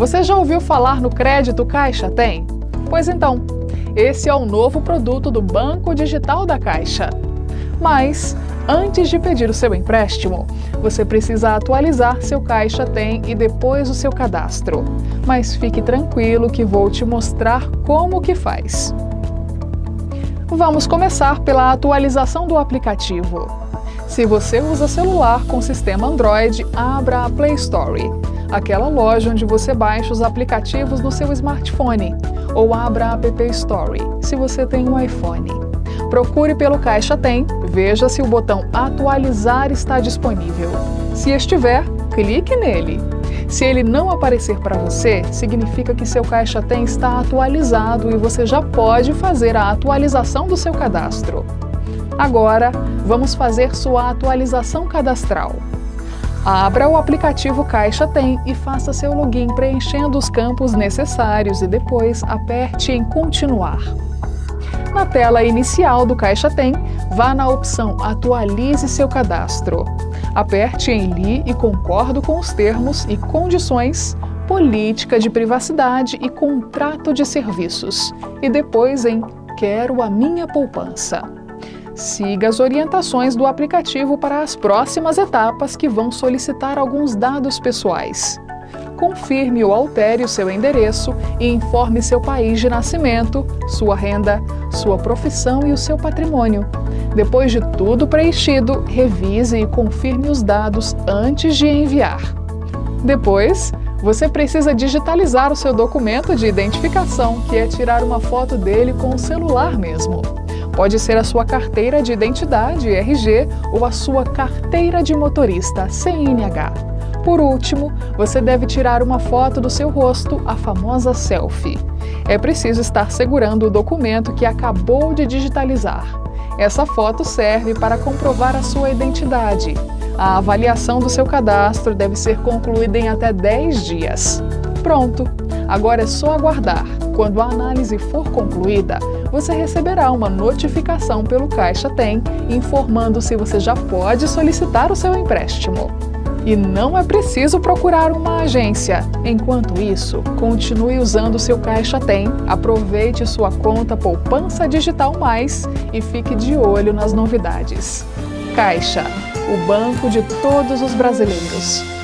Você já ouviu falar no crédito Caixa Tem? Pois então, esse é o novo produto do Banco Digital da Caixa. Mas, antes de pedir o seu empréstimo, você precisa atualizar seu Caixa Tem e depois o seu cadastro. Mas fique tranquilo que vou te mostrar como que faz. Vamos começar pela atualização do aplicativo. Se você usa celular com sistema Android, abra a Play Store aquela loja onde você baixa os aplicativos no seu smartphone, ou abra a App Store, se você tem um iPhone. Procure pelo Caixa Tem, veja se o botão Atualizar está disponível. Se estiver, clique nele. Se ele não aparecer para você, significa que seu Caixa Tem está atualizado e você já pode fazer a atualização do seu cadastro. Agora, vamos fazer sua atualização cadastral. Abra o aplicativo Caixa Tem e faça seu login preenchendo os campos necessários e depois aperte em Continuar. Na tela inicial do Caixa Tem, vá na opção Atualize seu cadastro. Aperte em Li e concordo com os termos e condições, política de privacidade e contrato de serviços. E depois em Quero a minha poupança. Siga as orientações do aplicativo para as próximas etapas que vão solicitar alguns dados pessoais. Confirme ou altere o seu endereço e informe seu país de nascimento, sua renda, sua profissão e o seu patrimônio. Depois de tudo preenchido, revise e confirme os dados antes de enviar. Depois, você precisa digitalizar o seu documento de identificação, que é tirar uma foto dele com o celular mesmo. Pode ser a sua carteira de identidade, RG, ou a sua carteira de motorista, CNH. Por último, você deve tirar uma foto do seu rosto, a famosa selfie. É preciso estar segurando o documento que acabou de digitalizar. Essa foto serve para comprovar a sua identidade. A avaliação do seu cadastro deve ser concluída em até 10 dias. Pronto! Agora é só aguardar. Quando a análise for concluída, você receberá uma notificação pelo Caixa Tem informando se você já pode solicitar o seu empréstimo. E não é preciso procurar uma agência. Enquanto isso, continue usando seu Caixa Tem, aproveite sua conta Poupança Digital Mais e fique de olho nas novidades. Caixa, o banco de todos os brasileiros.